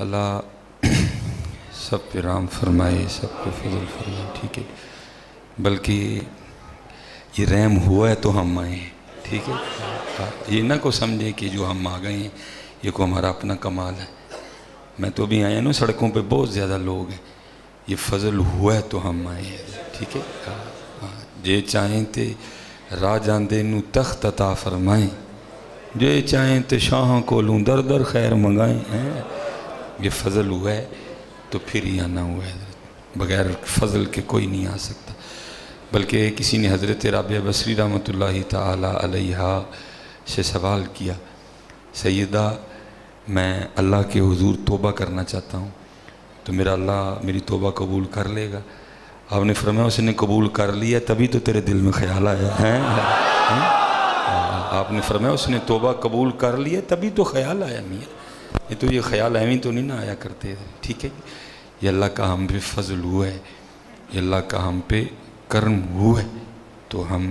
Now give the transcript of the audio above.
अल्लाह सब पे राम फरमाए सब पे फजल फरमाए ठीक है? बल्कि ये रहम हुआ है तो हम आए हैं ठीक है? हाँ, ये ना को समझे कि जो हम आ गए हैं ये को हमारा अपना कमाल है। मैं तो भी आया ना सड़कों पे बहुत ज़्यादा लोग हैं। ये फजल हुआ है तो हम आए हैं ठीक है? हाँ, हाँ, जे चाहें तो राह जाते तख्त अता फरमाएँ जे चाहें तो शाह को लूँ दर दर खैर मंगाएँ हैं? ये फजल हुआ है तो फिर ही आना हुआ है। बगैर फजल के कोई नहीं आ सकता। बल्कि किसी ने हज़रत राबिया बसरी रहमत अलैहा से सवाल किया सैदा मैं अल्लाह के हुजूर तोबा करना चाहता हूँ तो मेरा अल्लाह मेरी तोबा कबूल कर लेगा। आपने फरमाया उसने कबूल कर लिया तभी तो तेरे दिल में ख्याल आया है, है? आपने फरमाया उसने तोबा कबूल कर लिया तभी तो ख्याल आया मियाँ। ये तो ये ख्याल एवं तो नहीं ना आया करते। ठीक है? ये अल्लाह का हम पे फजल हुआ है, ये अल्लाह का हम पे कर्म हुआ है तो हम